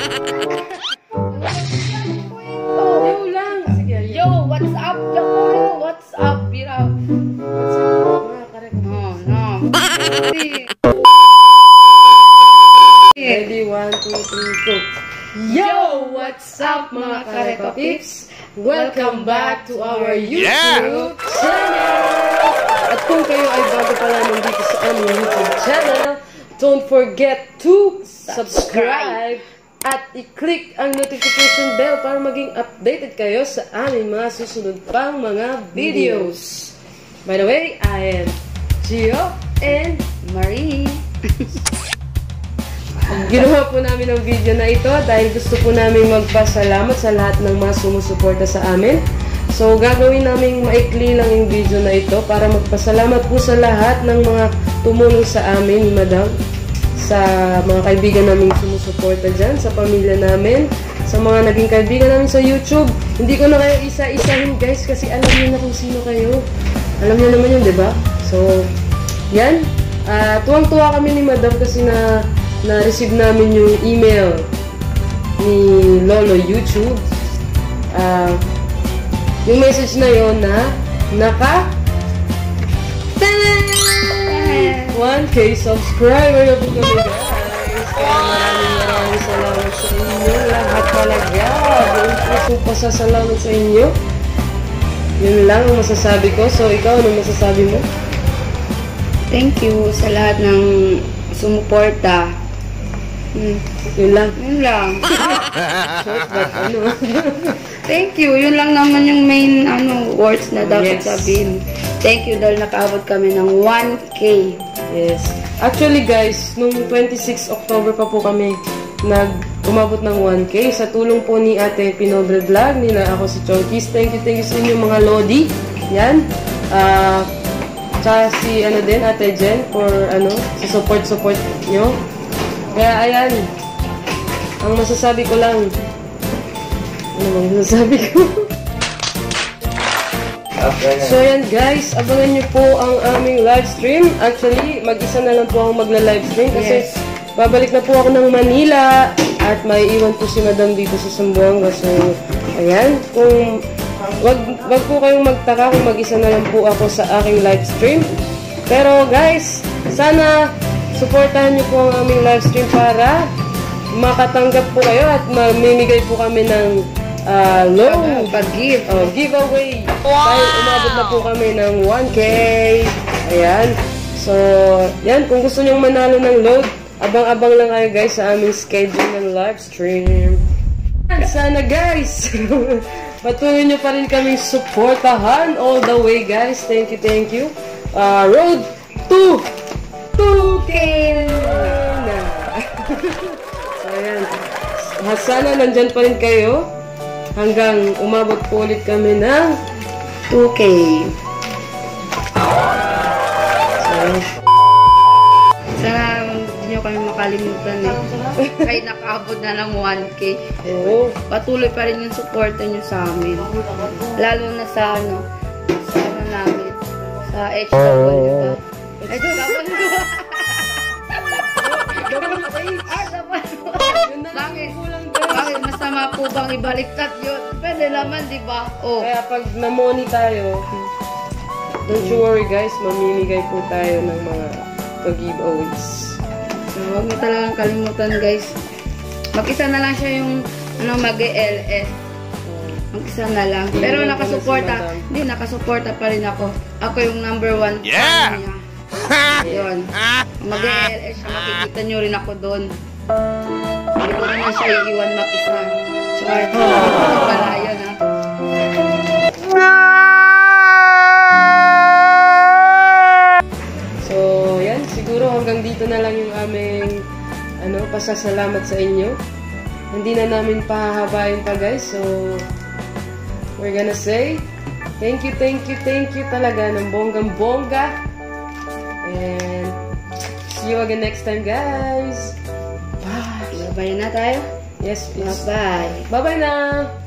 Yo what's up? Yo, what's up? Bira. What's up? Oh, no. Ready, one, two, three, go. Yo! What's up, mga Kareko? Welcome back to our YouTube channel! At kung kayo ay bago pa lamang dito sa aming YouTube channel, don't forget to subscribe at i-click ang notification bell para maging updated kayo sa aming mga susunod pang mga videos. By the way, I am Gio and Marie. Ginawa po namin ang video na ito dahil gusto po namin magpasalamat sa lahat ng mga sumusuporta sa amin. So, gagawin namin maikli lang yung video na ito para magpasalamat po sa lahat ng mga tumulong sa amin, Madam. Sa mga kaibigan namin sumusuporta dyan, sa pamilya namin, sa mga naging kaibigan namin sa YouTube. Hindi ko na kayo isa-isahin, guys, kasi alam niyo na kung sino kayo. Alam niyo naman yun, di ba? So, yan. Ah, tuwang-tuwa kami ni Madam kasi na na-receive namin yung email ni Lolo YouTube. Ah, yung message na yon na naka Tanan! 1K subscriber na po kami guys. Kaya maraming maraming salamat sa inyo. Lahat talaga. Buong pusong pasasalamat sa inyo. Yun lang ang masasabi ko. So, ikaw, ano masasabi mo? Thank you sa lahat ng sumuporta. Hmm. Yun lang. Yun lang. Short but ano. Thank you. Yun lang naman yung main ano words na dapat Yes. sabihin. Thank you dahil nakaabot kami ng 1K. Yes. Actually guys, nung 26 October pa po kami nag umabot ng 1K sa tulong po ni Ate Pinobre Vlog, nila ako si Chonkies. Thank you, thank you sa inyo mga Lodi. Yan. Ah, tsaka si ano din, Ate Jen for ano, sa support support nyo. Kaya ayan. Ang masasabi ko lang ano masasabi ko? So yan guys, abangan nyo po ang aming live stream. Actually, mag-isa na lang po ako magla-live stream kasi Yes. babalik na po ako ng Manila at may iwan po si Madam dito sa Sambuanga. So, ayan, kung wag, wag po kayong magtaka kung mag-isa na lang po ako sa aking live stream. Pero guys, sana supportahan nyo po ang aming live stream para makatanggap po kayo at mamimigay po kami ng ah, loan Pag-give. Oh, giveaway. Dahil umabot na po kami ng 1K. Ayan. So, yan. Kung gusto nyong manalo ng load, abang-abang lang kayo guys sa aming schedule ng live stream. Sana guys, patuloy nyo pa rin kaming supportahan all the way guys. Thank you, thank you. Uh, road to 2K na. so, ayan. Sana nandyan pa rin kayo hanggang umabot po ulit kami ng 2K. so. Sana hindi nyo kami makalimutan eh. Kahit nakaabot na ng 1K. Oo. Patuloy pa rin yung supporta nyo sa amin. Lalo na sa ano, sa ano namin, sa HW. HW. Ah, dapat. Yun na lang Bakit? Bakit masama po bang ibaliktad yun? Pwede naman, di ba? Oh. Kaya pag namoni tayo, don't you worry guys, mamimigay po tayo ng mga pag-giveaways. So, huwag niyo talagang kalimutan, guys. Mag-isa na lang siya yung ano, mag-LS. Mag-isa na lang. Pero Hindi nakasuporta. naman si. Hindi, nakasuporta pa rin ako. Ako yung number one Yeah! fan niya. Yun. Mag-LS siya. Makikita niyo rin ako doon. Hindi ko naman siya iiwan mag-isa. Char. Wala yun, ha. So, yan, siguro hanggang dito na lang yung aming ano, pasasalamat sa inyo. Hindi na namin pahahabain pa guys, so we're gonna say thank you, thank you, thank you talaga ng bonggang bongga. And see you again next time guys. Bye. Na tayo. Yes, please. Bye-bye. Bye-bye na!